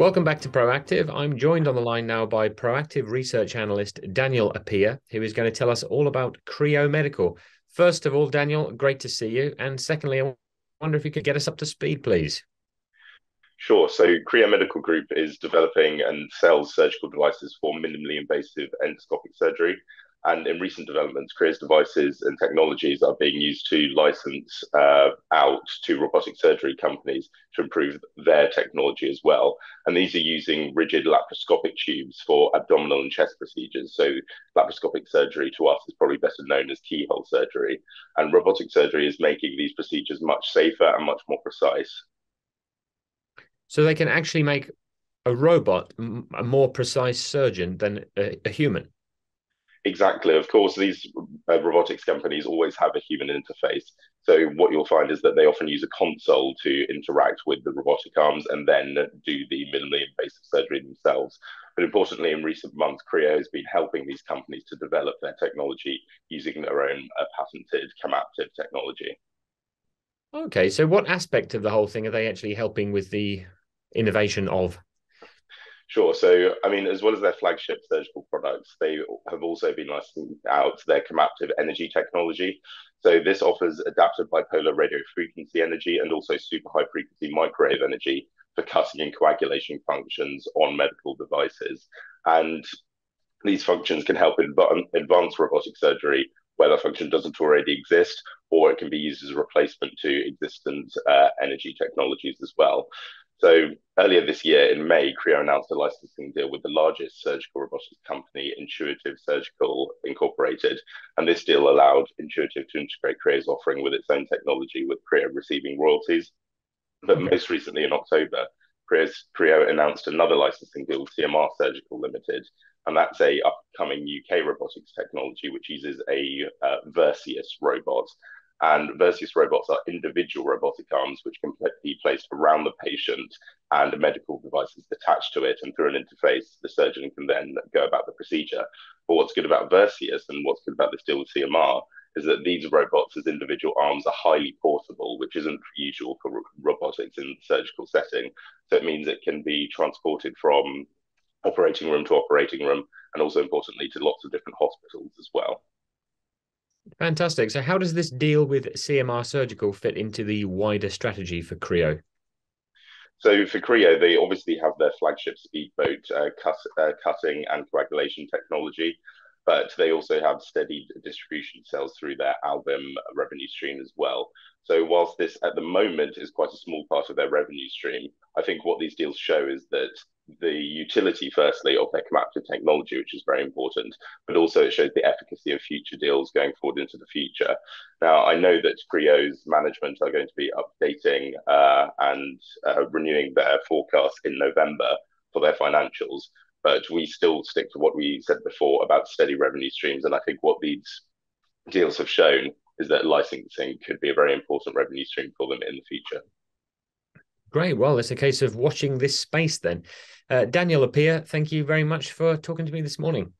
Welcome back to Proactive. I'm joined on the line now by Proactive research analyst Daniel Appiah, who is going to tell us all about Creo Medical. First of all, Daniel, great to see you. And secondly, I wonder if you could get us up to speed, please. Sure. So Creo Medical Group is developing and sells surgical devices for minimally invasive endoscopic surgery. And in recent developments, Creo's devices and technologies are being used to license uh, out to robotic surgery companies to improve their technology as well. And these are using rigid laparoscopic tubes for abdominal and chest procedures. So laparoscopic surgery to us is probably better known as keyhole surgery. And robotic surgery is making these procedures much safer and much more precise. So they can actually make a robot a more precise surgeon than a, a human. Exactly. Of course, these uh, robotics companies always have a human interface. So what you'll find is that they often use a console to interact with the robotic arms and then do the minimally invasive surgery themselves. But importantly, in recent months, Creo has been helping these companies to develop their technology using their own uh, patented Kamaptive technology. Okay, so what aspect of the whole thing are they actually helping with the innovation of? Sure. So, I mean, as well as their flagship surgical products, they have also been licensing out their Kamaptive energy technology. So, this offers adaptive bipolar radio frequency energy and also super high frequency microwave energy for cutting and coagulation functions on medical devices. And these functions can help in advance robotic surgery where that function doesn't already exist, or it can be used as a replacement to existing uh, energy technologies as well. So earlier this year in May, Creo announced a licensing deal with the largest surgical robotics company, Intuitive Surgical Incorporated. And this deal allowed Intuitive to integrate Creo's offering with its own technology, with Creo receiving royalties. But okay. most recently in October, Creo announced another licensing deal with CMR Surgical Limited, and that's a upcoming UK robotics technology which uses a uh, Versius robot. And Versius robots are individual robotic arms which can be placed around the patient and a medical devices attached to it. And through an interface, the surgeon can then go about the procedure. But what's good about Versius and what's good about this deal with CMR is that these robots as individual arms are highly portable, which isn't usual for robotics in the surgical setting. So it means it can be transported from operating room to operating room, and also importantly to lots of different hospitals as well. Fantastic. So, how does this deal with CMR Surgical fit into the wider strategy for Creo? So for Creo, they obviously have their flagship speedboat uh, cut, uh, cutting and coagulation technology, but they also have steady distribution sales through their Albyn revenue stream as well. So whilst this at the moment is quite a small part of their revenue stream, I think what these deals show is that the utility, firstly, of their Kamaptive technology, which is very important, but also it shows the efficacy of future deals going forward into the future. Now, I know that Creo's management are going to be updating uh, and uh, renewing their forecast in November for their financials, but we still stick to what we said before about steady revenue streams. And I think what these deals have shown is that licensing could be a very important revenue stream for them in the future. Great. Well, it's a case of watching this space then. Uh, Daniel Appiah, thank you very much for talking to me this morning.